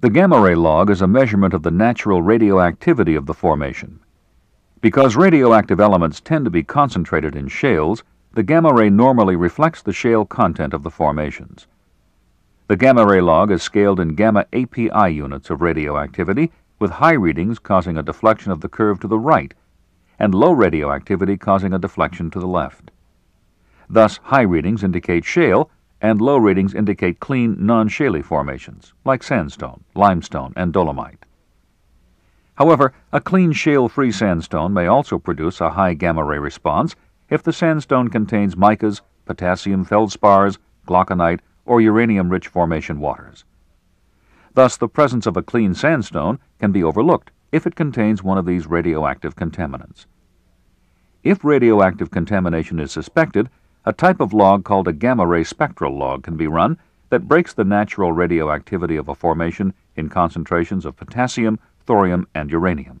The gamma ray log is a measurement of the natural radioactivity of the formation. Because radioactive elements tend to be concentrated in shales, the gamma ray normally reflects the shale content of the formations. The gamma ray log is scaled in gamma API units of radioactivity, with high readings causing a deflection of the curve to the right, and low radioactivity causing a deflection to the left. Thus, high readings indicate shale, and low readings indicate clean, non-shaly formations, like sandstone, limestone, and dolomite. However, a clean shale-free sandstone may also produce a high gamma-ray response if the sandstone contains micas, potassium feldspars, glauconite, or uranium-rich formation waters. Thus, the presence of a clean sandstone can be overlooked if it contains one of these radioactive contaminants. If radioactive contamination is suspected, a type of log called a gamma-ray spectral log can be run that breaks the natural radioactivity of a formation in concentrations of potassium, thorium, and uranium.